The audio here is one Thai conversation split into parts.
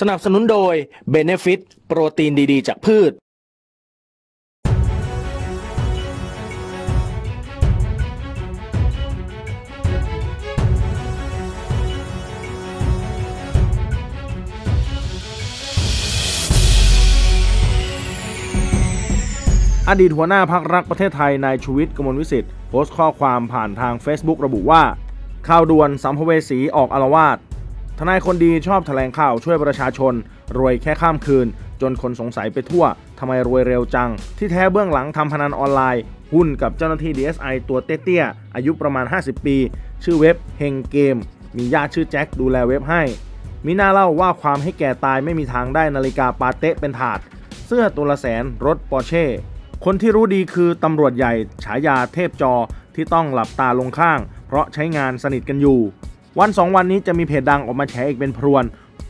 สนับสนุนโดย b e n e f i t โปรตีนดีๆ จากพืช อดีตหัวหน้าพักรักประเทศไทยนายชูวิทย์กมลวิสิทธิ์โพสต์ข้อความผ่านทาง Facebook ระบุว่า ข่าวด่วนสัมภเวสีออกอารวาส ทนายคนดีชอบแถลงข่าวช่วยประชาชน รวยแค่ข้ามคืน จนคนสงสัยไปทั่วทำไมรวยเร็วจัง ที่แท้เบื้องหลังทำพนันออนไลน์ หุ้นกับเจ้าหน้าที่ DSI ตัวเตี้ยๆอายุประมาณ 50 ปี ชื่อเว็บเฮงเกม มีญาติชื่อแจ็คดูแลเว็บให้ มีหน้าเล่าว่าความให้แก่ตายไม่มีทางได้นาฬิกาปาเต้เป็นถาด เสื้อตัวละแสนรถปอร์เช่คนที่รู้ดีคือตำรวจใหญ่ฉายาเทพจอที่ต้องหลับตาลงข้าง เพราะใช้งานสนิทกันอยู่ วันสองวันนี้จะมีเพจดังออกมาแฉอีกเป็นพรวน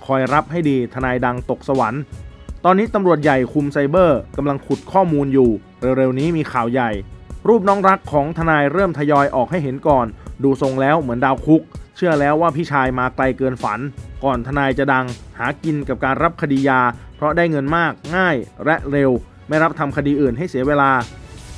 คอยรับให้ดีทนายดังตกสวรรค์ ตอนนี้ตำรวจใหญ่คุมไซเบอร์กำลังขุดข้อมูลอยู่ เร็วๆนี้มีข่าวใหญ่ รูปน้องรักของทนายเริ่มทยอยออกให้เห็นก่อน ดูทรงแล้วเหมือนดาวคุก เชื่อแล้วว่าพี่ชายมาไกลเกินฝัน ก่อนทนายจะดัง หากินกับการรับคดียา เพราะได้เงินมากง่ายและเร็ว ไม่รับทำคดีอื่นให้เสียเวลา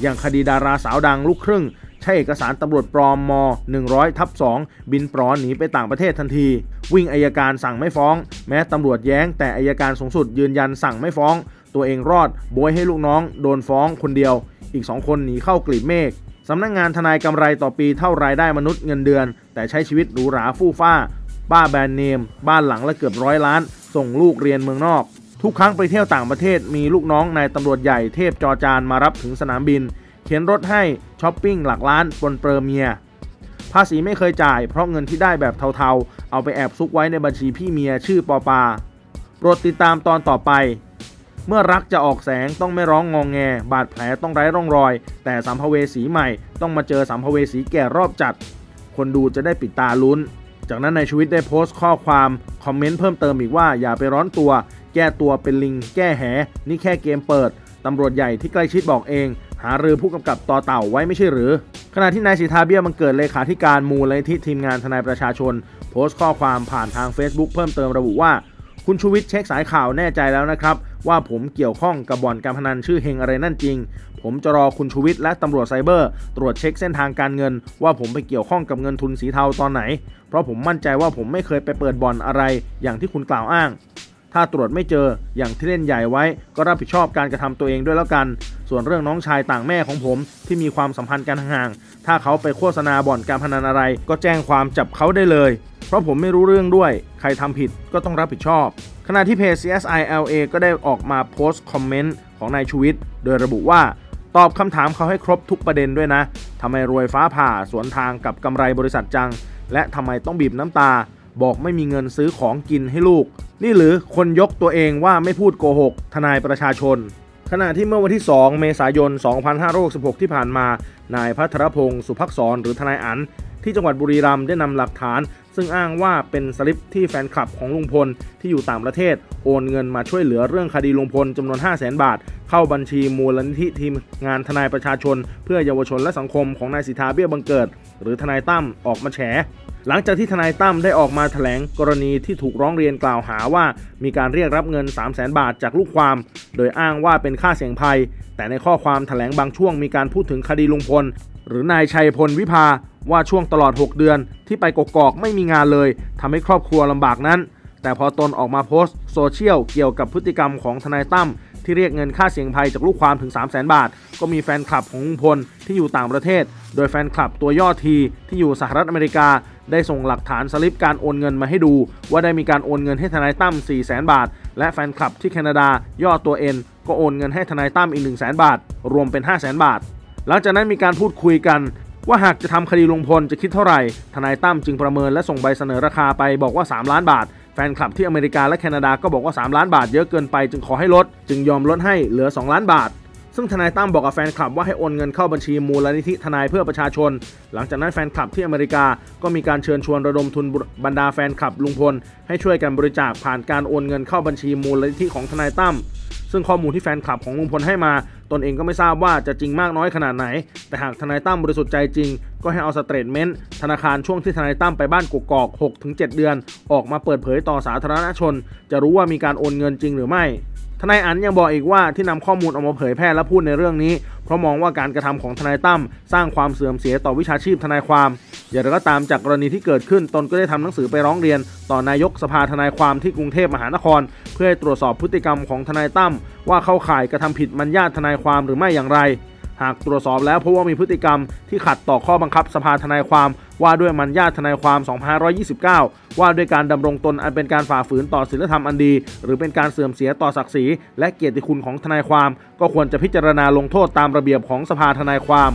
อย่างคดีดาราสาวดังลูกครึ่ง ใช้เอกสารตำรวจปลอมม 100ทับ2บินปลอหนีไปต่างประเทศทันที วิ่งอายการสั่งไม่ฟ้อง แม้ตำรวจแย้ง แต่อายการสูงสุดยืนยันสั่งไม่ฟ้อง ตัวเองรอดบวยให้ลูกน้อง โดนฟ้องคนเดียว อีก2คนหนีเข้ากลีบเมฆสำนักงงานทนายกำไรต่อปีเท่ารายได้มนุษย์เงินเดือน แต่ใช้ชีวิตหรูหราฟู่ฟ้าบ้าแบรนด์เนม บ้านหลังละเกือบร้อยล้าน ส่งลูกเรียนเมืองนอก ทุกครั้งไปเที่ยวต่างประเทศมีลูกน้องนายตำรวจใหญ่เทพจอจานมารับถึงสนามบิน เข็นรถให้ช้อปปิ้งหลักล้านปนเปรเมีย ภาษีไม่เคยจ่ายเพราะเงินที่ได้แบบเทาๆ เอาไปแอบซุกไว้ในบัญชีพี่เมียชื่อปอปา โปรดติดตามตอนต่อไป เมื่อรักจะออกแสงต้องไม่ร้องงองแง บาดแผลต้องไร้ร่องรอย แต่สัมภเวสีใหม่ต้องมาเจอสัมภเวสีแก่รอบจัด คนดูจะได้ปิดตาลุ้น จากนั้นในชีวิตได้โพสต์ข้อความคอมเมนต์เพิ่มเติมอีกว่าอย่าไปร้อนตัว แก้ตัวเป็นลิง แก้แหนี่แค่เกมเปิดตำรวจใหญ่ที่ใกล้ชิดบอกเอง หารือผู้กำกับต่อเต่าไว้ไม่ใช่หรือ ขณะที่นายสิทธาเบี้ยบังเกิดเลขาธิการมูลนิธิทีมงานทนายประชาชน โพสต์ข้อความผ่านทาง Facebook เพิ่มเติมระบุว่า คุณชูวิทย์เช็คสายข่าวแน่ใจแล้วนะครับ ว่าผมเกี่ยวข้องกับบ่อนการพนันชื่อเฮงอะไรนั่นจริง ผมจะรอคุณชูวิทย์และตำรวจไซเบอร์ ตรวจเช็คเส้นทางการเงิน ว่าผมไปเกี่ยวข้องกับเงินทุนสีเทาตอนไหน เพราะผมมั่นใจว่าผมไม่เคยไปเปิดบ่อนอะไรอย่างที่คุณกล่าวอ้าง ถ้าตรวจไม่เจออย่างที่เล่นใหญ่ไว้ ก็รับผิดชอบการกระทำตัวเองด้วยแล้วกัน ส่วนเรื่องน้องชายต่างแม่ของผมที่มีความสัมพันธ์กันห่างๆถ้าเขาไปโฆษณาบ่อนการพนันอะไร ก็แจ้งความจับเขาได้เลย เพราะผมไม่รู้เรื่องด้วย ใครทำผิดก็ต้องรับผิดชอบ ขณะที่เพจ CSI LA ก็ได้ออกมาโพสต์คอมเมนต์ของนายชูวิทย์โดยระบุว่าตอบคำถามเขาให้ครบทุกประเด็นด้วยนะทำไมรวยฟ้าผ่าสวนทางกับกำไรบริษัทจัง และทำไมต้องบีบน้ำตา บอกไม่มีเงินซื้อของกินให้ลูก นี่หรือคนยกตัวเองว่าไม่พูดโกหก ทนายประชาชน ขณะที่เมื่อวันที่ 2 เมษายน 2566 ที่ผ่านมา นายพัทรพงศ์สุภักษรหรือทนายอันที่จังหวัดบุรีรัมย์ได้นำหลักฐาน ซึ่งอ้างว่าเป็นสลิปที่แฟนคลับของลุงพลที่อยู่ต่างประเทศ โอนเงินมาช่วยเหลือเรื่องคดีลุงพลจำนวน 5 0 0 0 0 0บาท เข้าบัญชีมูลนิธิทีมงานทนายประชาชน เพื่อเยาวชนและสังคมของนายสิทธาเบี้ยบังเกิด หรือทนายตั้มออกมาแฉ หลังจากที่ทนายตั้มได้ออกมาแถลงกรณีที่ถูกร้องเรียนกล่าวหาว่า มีการเรียกรับเงิน 3 0 0แสนบาทจากลูกความ โดยอ้างว่าเป็นค่าเสี่ยงภัย แต่ในข้อความแถลงบางช่วงมีการพูดถึงคดีลุงพล หรือนายชัยพลวิภาว่าช่วงตลอด 6 เดือน ที่ไปกกอกไม่มีงานเลยทำให้ครอบครัวลำบากนั้น แต่พอตนออกมาโพสต์โซเชียลเกี่ยวกับพฤติกรรมของทนายตั้ม ที่เรียกเงินค่าเสี่ยงภัยจากลูกความถึง 3 0 0แสนบาท ก็มีแฟนคลับของลุงพลที่อยู่ต่างประเทศ โดยแฟนคลับตัวย่อทีที่อยู่สหรัฐอเมริกา ได้ส่งหลักฐานสลิปการโอนเงินมาให้ดู ว่าได้มีการโอนเงินให้ทนายตั้ม4 0 0แสนบาท และแฟนคลับที่แคนาดาย่อตัวเอ็นก็โอนเงินให้ทนายตั้มอีก 1 0 0 0 0แสนบาท รวมเป็น 5 0 0แสนบาท หลังจากนั้นมีการพูดคุยกันว่าหากจะทำคดีลุงพลจะคิดเท่าไหร่ ทนายตั้มจึงประเมินและส่งใบเสนอราคาไปบอกว่า 3 ล้านบาท แฟนคลับที่อเมริกาและแคนาดาก็บอกว่า 3 ล้านบาทเยอะเกินไปจึงขอให้ลด จึงยอมลดให้เหลือ 2 ล้านบาท ซึ่งทนายตั้มบอกกับแฟนคลับว่าให้โอนเงินเข้าบัญชีมูลนิธิทนายเพื่อประชาชน หลังจากนั้นแฟนคลับที่อเมริกาก็มีการเชิญชวนระดมทุนบรรดาแฟนคลับลุงพล ให้ช่วยกันบริจาคผ่านการโอนเงินเข้าบัญชีมูลนิธิของทนายตั้ม ซึ่งซึ่งข้อมูลที่แฟนคลับของลุงพลให้มา ตนเองก็ไม่ทราบว่าจะจริงมากน้อยขนาดไหน แต่หากทนายตั้มบริสุทธิ์ใจจริง ก็ให้เอา statement ธนาคารช่วงที่ทนายตั้มไปบ้านกกอก 6-7 เดือน ออกมาเปิดเผยต่อสาธารณชน จะรู้ว่ามีการโอนเงินจริงหรือไม่ทนายอันยังบอกอีกว่าที่นำข้อมูลออกมาเผยแพร่และพูดในเรื่องนี้ เพราะมองว่าการกระทำของทนายตั้มสร้างความเสื่อมเสียต่อวิชาชีพทนายความ อย่างไรก็ตามจากกรณีที่เกิดขึ้นตนก็ได้ทำหนังสือไปร้องเรียน ต่อนายกสภาทนายความที่กรุงเทพมหานคร เพื่อให้ตรวจสอบพฤติกรรมของทนายตั้มว่าเข้าข่ายกระทำผิดมัญญาทนายความหรือไม่อย่างไร หากตรวจสอบแล้วพบว่ามีพฤติกรรมที่ขัดต่อข้อบังคับสภาทนายความว่าด้วยมัญญาทนายความ 2529 ว่าด้วยการดำรงตนอันเป็นการฝ่าฝืนต่อศีลธรรมอันดี หรือเป็นการเสื่อมเสียต่อศักดิ์ศรีและเกียรติคุณของทนายความ ก็ควรจะพิจารณาลงโทษตามระเบียบของสภาทนายความ